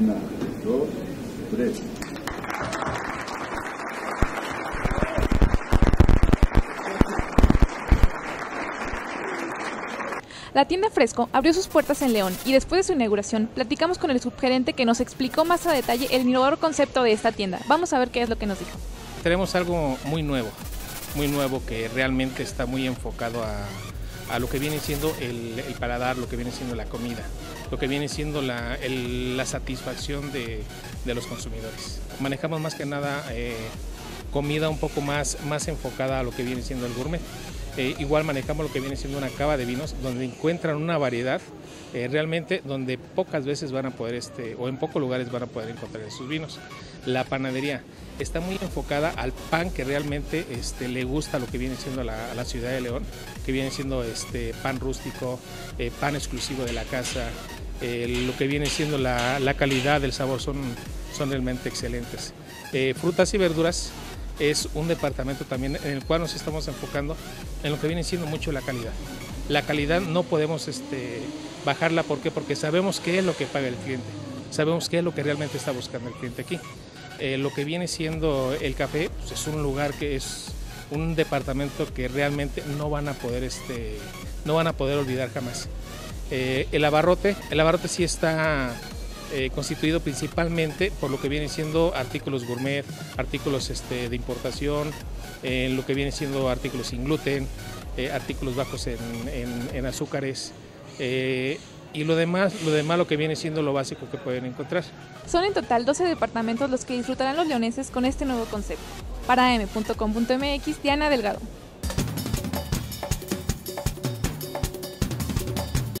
Una, dos, tres. La tienda Fresco abrió sus puertas en León y después de su inauguración platicamos con el subgerente que nos explicó más a detalle el innovador concepto de esta tienda. Vamos a ver qué es lo que nos dijo. Tenemos algo muy nuevo, muy nuevo que realmente está muy enfocado a, a lo que viene siendo el, el, paladar, lo que viene siendo la comida, lo que viene siendo la, la satisfacción de, de, los consumidores. Manejamos más que nada eh, comida un poco más, más enfocada a lo que viene siendo el gourmet. Eh, igual manejamos lo que viene siendo una cava de vinos donde encuentran una variedad eh, realmente donde pocas veces van a poder, este, o en pocos lugares van a poder encontrar sus vinos. La panadería está muy enfocada al pan que realmente este, le gusta lo que viene siendo la, la ciudad de León, que viene siendo este, pan rústico, eh, pan exclusivo de la casa, eh, lo que viene siendo la, la, calidad, el sabor son, son realmente excelentes. Eh, frutas y verduras es un departamento también en el cual nos estamos enfocando en lo que viene siendo mucho la calidad. La calidad no podemos este, bajarla. Porque sabemos qué es lo que paga el cliente, sabemos qué es lo que realmente está buscando el cliente aquí. Eh, lo que viene siendo el café pues es un lugar que es un departamento que realmente no van a poder, este, no van a poder olvidar jamás. Eh, el abarrote, el abarrote sí está eh, constituido principalmente por lo que viene siendo artículos gourmet, artículos este, de importación, eh, lo que viene siendo artículos sin gluten, eh, artículos bajos en, azúcares y lo demás, lo demás lo que viene siendo lo básico que pueden encontrar. Son en total 12 departamentos los que disfrutarán los leoneses con este nuevo concepto. Para m.com.mx, Diana Delgado.